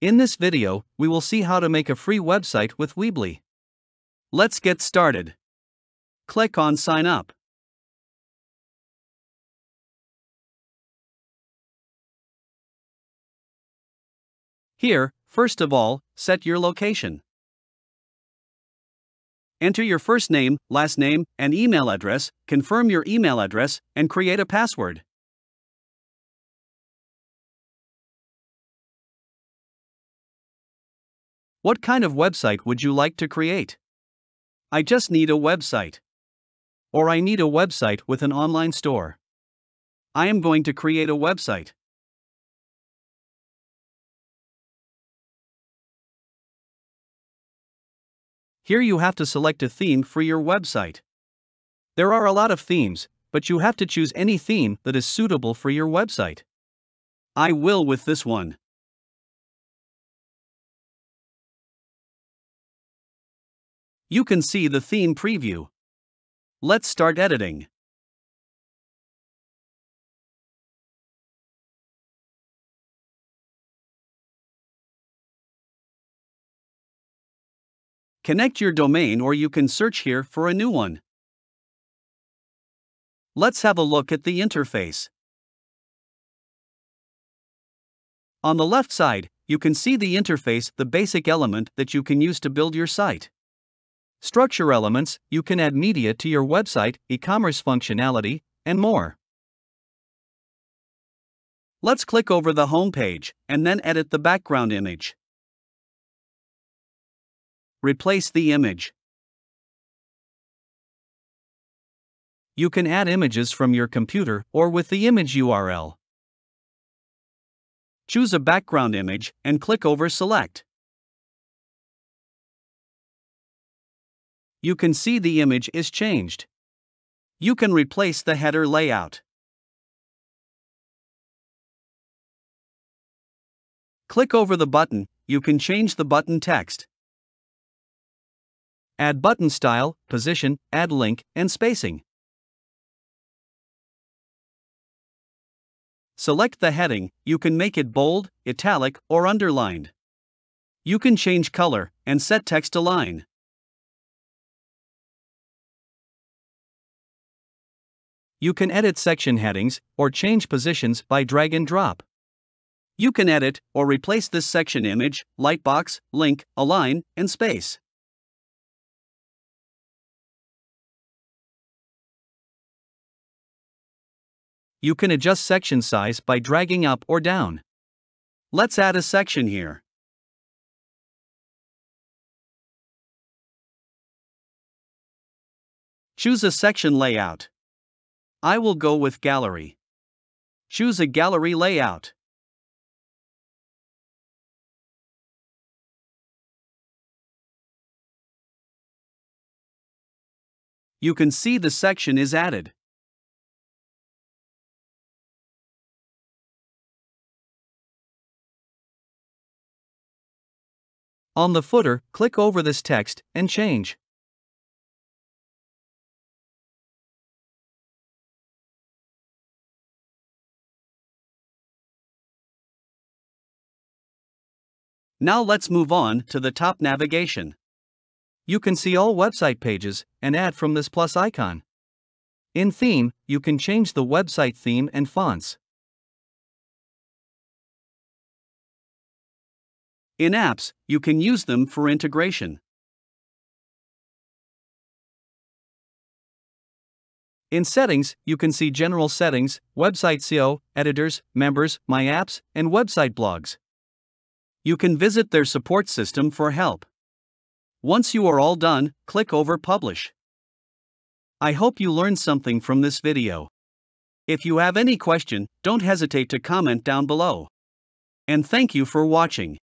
In this video, we will see how to make a free website with Weebly. Let's get started. Click on Sign Up. Here, first of all, set your location. Enter your first name, last name, and email address, confirm your email address, and create a password. What kind of website would you like to create? I just need a website. Or I need a website with an online store. I am going to create a website. Here you have to select a theme for your website. There are a lot of themes, but you have to choose any theme that is suitable for your website. I will with this one. You can see the theme preview. Let's start editing. Connect your domain or you can search here for a new one. Let's have a look at the interface. On the left side, you can see the interface, the basic element that you can use to build your site. Structure elements, you can add media to your website, e-commerce functionality, and more. Let's click over the home page and then edit the background image. Replace the image. You can add images from your computer or with the image URL. Choose a background image and click over Select. You can see the image is changed. You can replace the header layout. Click over the button, you can change the button text. Add button style, position, add link, and spacing. Select the heading, you can make it bold, italic, or underlined. You can change color and set text align. You can edit section headings or change positions by drag and drop. You can edit or replace this section image, lightbox, link, align, and space. You can adjust section size by dragging up or down. Let's add a section here. Choose a section layout. I will go with gallery. Choose a gallery layout. You can see the section is added. On the footer, click over this text and change. Now let's move on to the top navigation. You can see all website pages and add from this plus icon. In Theme, you can change the website theme and fonts. In apps, you can use them for integration. In settings, you can see general settings, website SEO, editors, members, my apps, and website blogs. You can visit their support system for help. Once you are all done, click over Publish. I hope you learned something from this video. If you have any question, don't hesitate to comment down below. And thank you for watching.